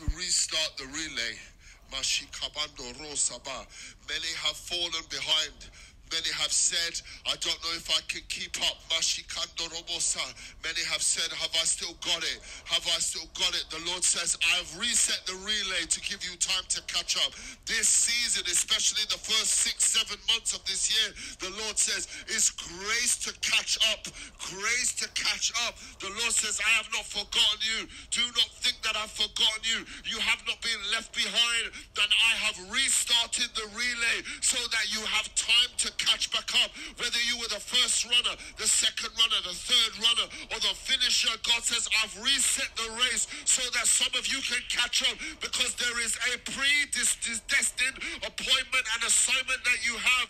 to restart the relay. Many have fallen behind. Many have said, I don't know if I can keep up. Many have said, Have I still got it? Have I still got it? The Lord says, I have reset the relay to give you time to catch up. This season, especially the first six, seven months of this year, the Lord says, is grace to catch up. Grace to catch up. The Lord says, I have not forgotten you. Do not think that I've forgotten you. You have not been left behind. Then I have restarted the relay so that you have time to catch back up. Whether you were the first runner, the second runner, the third runner, or the finisher, God says, I've reset the race so that some of you can catch up because there is a predestined appointment and assignment that you have.